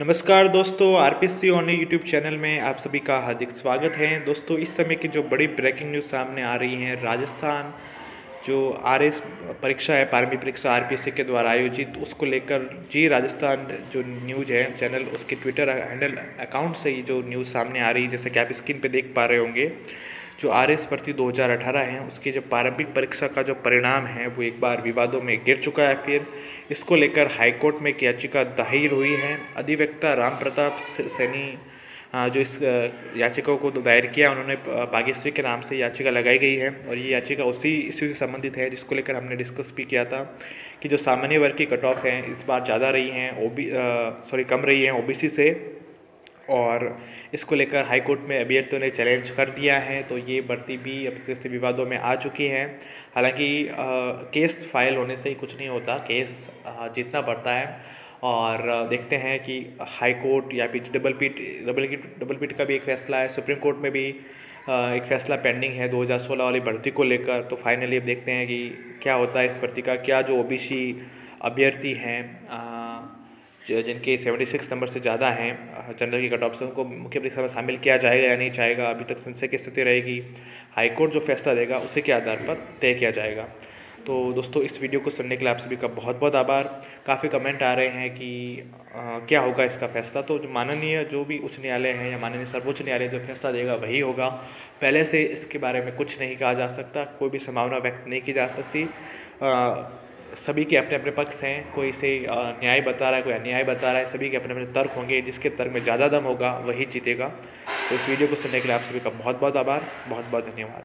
नमस्कार दोस्तों R P C on YouTube channel में आप सभी का हार्दिक स्वागत है। दोस्तों, इस समय की जो बड़ी ब्रेकिंग न्यूज़ सामने आ रही है, राजस्थान, जो आर एस परीक्षा है, पारमी परीक्षा आर पी सी के द्वारा आयोजित, उसको लेकर जी राजस्थान जो न्यूज़ है चैनल उसके ट्विटर हैंडल अकाउंट से ही जो न्यूज़ सामने आ रही है, जैसे कि आप स्क्रीन पर देख पा रहे होंगे। जो आर एस भर्ती 2018 है, उसके जो प्रारंभिक परीक्षा का जो परिणाम है, वो एक बार विवादों में गिर चुका है फिर। इसको लेकर हाईकोर्ट में एक याचिका दाहिर हुई है। अधिवक्ता राम प्रताप सैनी जो इस याचिका को दायर किया, उन्होंने बागेश्वरी के नाम से याचिका लगाई गई है और ये याचिका उसी इश्यू से संबंधित है, जिसको लेकर हमने डिस्कस भी किया था कि जो सामान्य वर्ग की कट ऑफ़ है, इस बार ज़्यादा रही हैं ओ सॉरी, कम रही हैं ओ से। और इसको लेकर हाई कोर्ट में अभ्यर्थियों ने चैलेंज कर दिया है तो ये बढ़ती भी से विवादों में आ चुकी है। हालाँकि केस फ़ाइल होने से ही कुछ नहीं होता। केस जीतना पड़ता है, और देखते हैं कि हाई कोर्ट या फिर डबल पीट डबल की डबल पीट का भी एक फैसला है। सुप्रीम कोर्ट में भी एक फैसला पेंडिंग है 2016 वाली भर्ती को लेकर। तो फाइनली अब देखते हैं कि क्या होता है इस भर्ती का। क्या जो ओबीसी अभ्यर्थी हैं जिनके सेवेंटी सिक्स नंबर से ज़्यादा हैं जनरल की कट ऑफ़ से उनको मुख्य परीक्षा में शामिल किया जाएगा या नहीं जाएगा अभी तक संशय की स्थिति रहेगी। हाईकोर्ट जो फैसला देगा उसी के आधार पर तय किया जाएगा। तो दोस्तों इस वीडियो को सुनने के लिए आप सभी का बहुत बहुत आभार। काफ़ी कमेंट आ रहे हैं कि आ, क्या होगा इसका फैसला। तो माननीय जो भी उच्च न्यायालय है या माननीय सर्वोच्च न्यायालय जो फैसला देगा वही होगा। पहले से इसके बारे में कुछ नहीं कहा जा सकता कोई भी संभावना व्यक्त नहीं की जा सकती। आ, सभी के अपने अपने पक्ष हैं, कोई से न्याय बता रहा है, कोई अन्याय बता रहा है, सभी के अपने अपने तर्क होंगे, जिसके तर्क में ज़्यादा दम होगा, वही जीतेगा। तो इस वीडियो को सुनने के लिए आप सभी का बहुत बहुत आभार बहुत बहुत धन्यवाद।